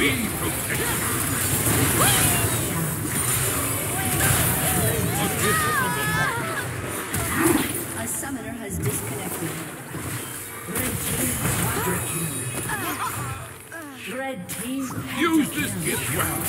Be protected. A summoner has disconnected. Red team red team, Use this gift well.